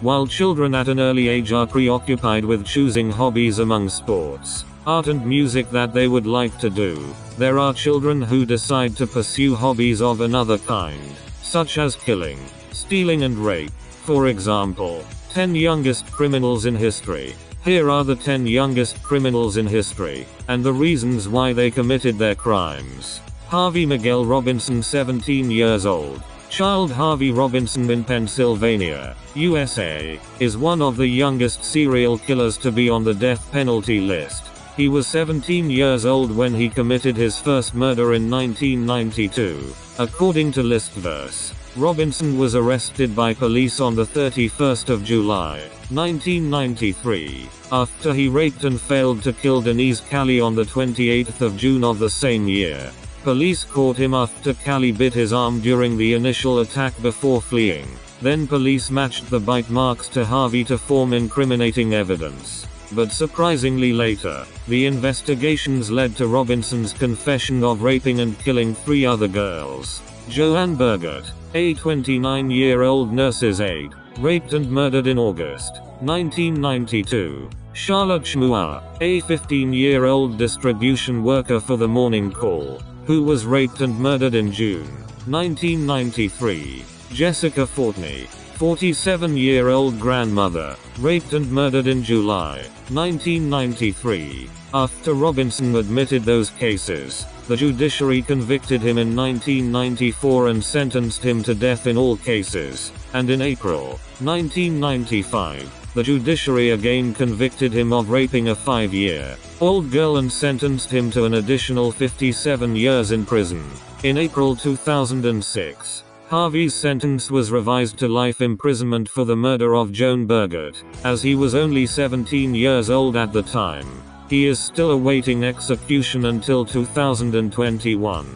While children at an early age are preoccupied with choosing hobbies among sports, art and music that they would like to do, there are children who decide to pursue hobbies of another kind, such as killing, stealing and rape. For example, 10 youngest criminals in history. Here are the 10 youngest criminals in history, and the reasons why they committed their crimes. Harvey Miguel Robinson 17 years old. Child Harvey Robinson in Pennsylvania, USA, is one of the youngest serial killers to be on the death penalty list. He was 17 years old when he committed his first murder in 1992. According to Listverse, Robinson was arrested by police on the 31st of July, 1993, after he raped and failed to kill Denise Cali on the 28th of June of the same year. Police caught him after Cali bit his arm during the initial attack before fleeing. Then police matched the bite marks to Harvey to form incriminating evidence. But surprisingly later, the investigations led to Robinson's confession of raping and killing three other girls. Joanne Burghardt, a 29 year old nurse's aide, raped and murdered in August 1992. Charlotte Schmoyer, a 15 year old distribution worker for the Morning Call, who was raped and murdered in June 1993. Jessica Fortney, 47 year old grandmother, raped and murdered in July 1993. After Robinson admitted those cases, the judiciary convicted him in 1994 and sentenced him to death in all cases, and in April 1995, the judiciary again convicted him of raping a five year old girl and sentenced him to an additional 57 years in prison. In April 2006, Harvey's sentence was revised to life imprisonment for the murder of Joan Burghardt, as he was only 17 years old at the time. He is still awaiting execution until 2021.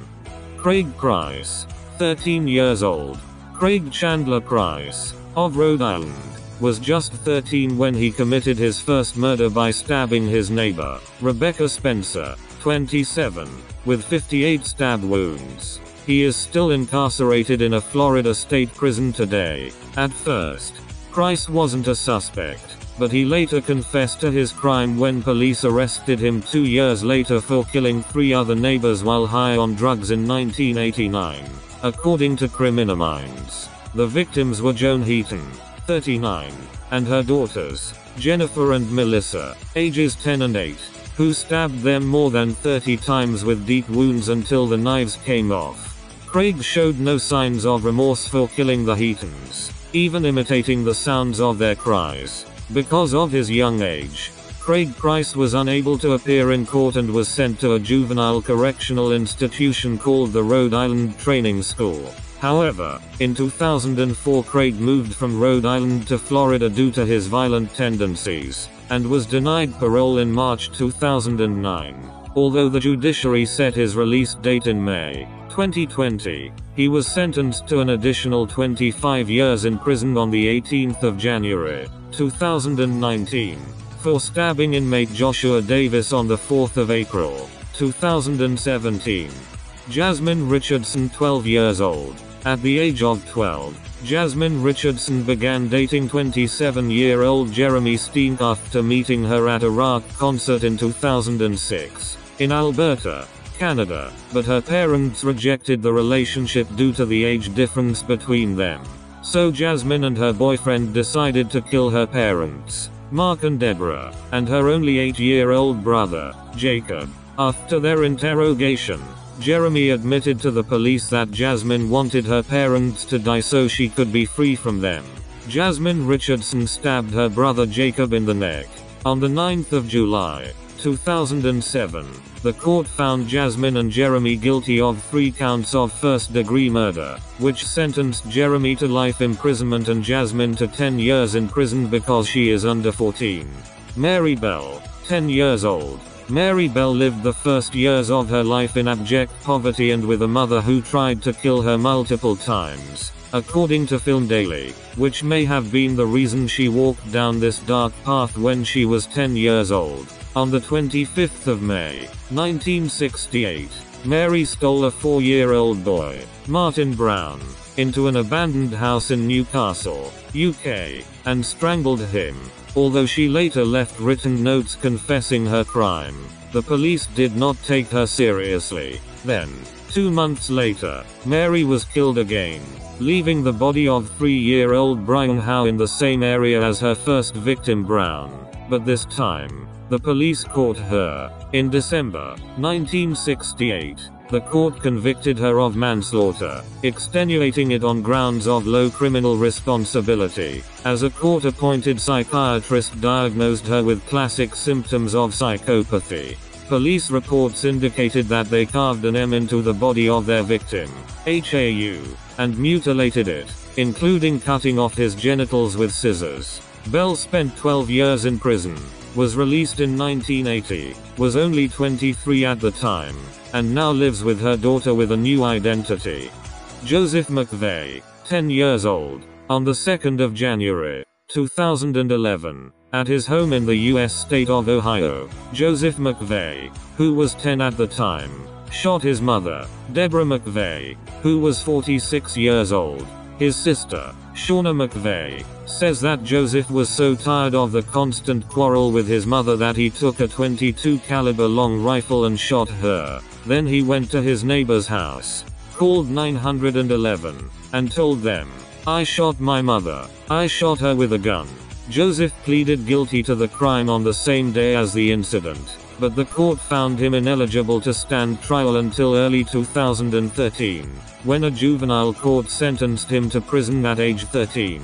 Craig Price, 13 years old. Craig Chandler Price, of Rhode Island, was just 13 when he committed his first murder by stabbing his neighbor, Rebecca Spencer, 27, with 58 stab wounds. He is still incarcerated in a Florida state prison today. At first, Price wasn't a suspect, but he later confessed to his crime when police arrested him two years later for killing three other neighbors while high on drugs in 1989. According to Criminal-Minds, the victims were Joan Heaton, 39, and her daughters, Jennifer and Melissa, ages 10 and 8, who stabbed them more than 30 times with deep wounds until the knives came off. Craig showed no signs of remorse for killing the Heatons, even imitating the sounds of their cries. Because of his young age, Craig Price was unable to appear in court and was sent to a juvenile correctional institution called the Rhode Island Training School. However, in 2004 Craig moved from Rhode Island to Florida due to his violent tendencies, and was denied parole in March 2009. Although the judiciary set his release date in May 2020, he was sentenced to an additional 25 years in prison on the 18th of January 2019 for stabbing inmate Joshua Davis on the 4th of April 2017. Jasmine Richardson 12 years old. At the age of 12, Jasmine Richardson began dating 27-year-old Jeremy Steinke after meeting her at a rock concert in 2006 in Alberta, Canada, but her parents rejected the relationship due to the age difference between them. So Jasmine and her boyfriend decided to kill her parents, Mark and Deborah, and her only 8-year-old brother, Jacob. After their interrogation, Jeremy admitted to the police that Jasmine wanted her parents to die so she could be free from them. Jasmine Richardson stabbed her brother Jacob in the neck. On the 9th of July, 2007, the court found Jasmine and Jeremy guilty of three counts of first degree murder, which sentenced Jeremy to life imprisonment and Jasmine to 10 years in prison because she is under 14. Mary Bell, 10 years old. Mary Bell lived the first years of her life in abject poverty and with a mother who tried to kill her multiple times, according to Film Daily, which may have been the reason she walked down this dark path when she was 10 years old. On the 25th of May, 1968, Mary stole a four-year-old boy, Martin Brown, into an abandoned house in Newcastle, UK, and strangled him. Although she later left written notes confessing her crime, the police did not take her seriously. Then, two months later, Mary was killed again, leaving the body of three-year-old Brian Howe in the same area as her first victim Brown. But this time, the police caught her. In December 1968, the court convicted her of manslaughter, extenuating it on grounds of low criminal responsibility, as a court appointed psychiatrist diagnosed her with classic symptoms of psychopathy. Police reports indicated that they carved an M into the body of their victim, Howe, and mutilated it, including cutting off his genitals with scissors. Bell spent 12 years in prison, was released in 1980, was only 23 at the time, and now lives with her daughter with a new identity. Joseph McVeigh, 10 years old, on the 2nd of January, 2011, at his home in the U.S. state of Ohio, Joseph McVeigh, who was 10 at the time, shot his mother, Deborah McVeigh, who was 46 years old. His sister, Shauna McVeigh, says that Joseph was so tired of the constant quarrel with his mother that he took a 22 caliber long rifle and shot her. Then he went to his neighbor's house, called 911, and told them, I shot my mother. I shot her with a gun. Joseph pleaded guilty to the crime on the same day as the incident, but the court found him ineligible to stand trial until early 2013, when a juvenile court sentenced him to prison at age 13.